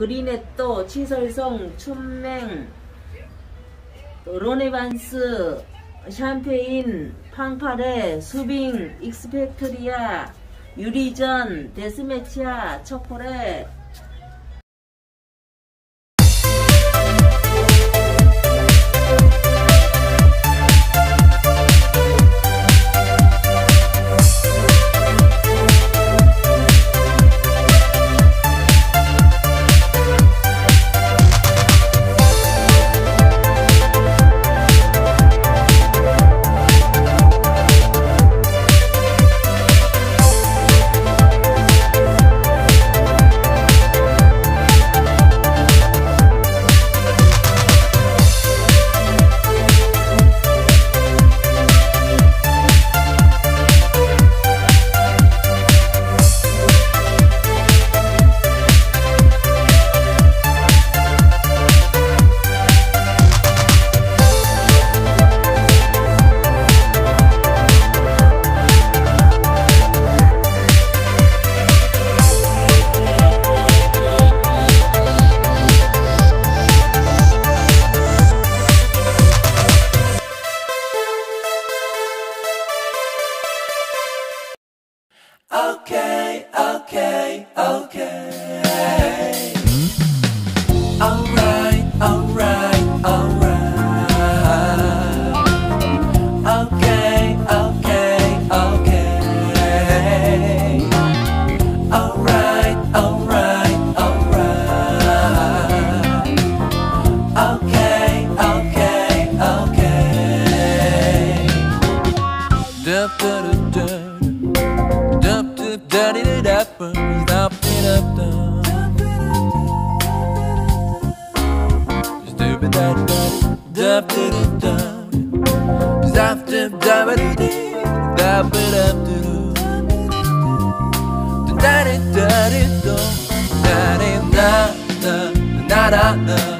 그린의또 치설성, 춘맹, 로네반스, 샴페인, 팡파레, 수빙, 익스펙트리아, 유리전, 데스메치아, 초콜렛 another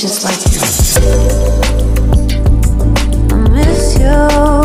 just like you. I miss you.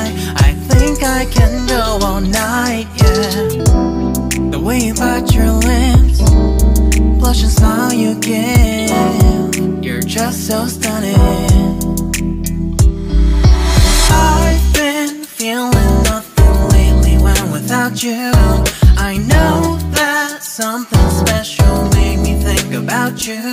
high I think I can go all night, yeah. The way you bite your lips Blush and smile you give. You're just so stunning. I've been feeling nothing lately when without you. I know that something special made me think about you.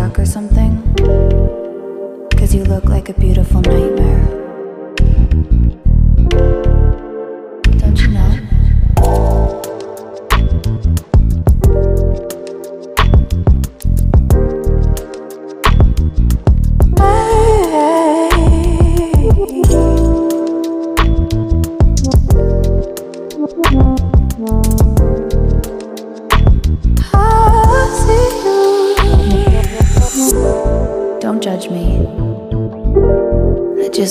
or something? Cause you look like a beautiful nightmare.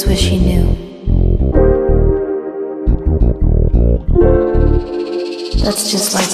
always wish he knew. That's just like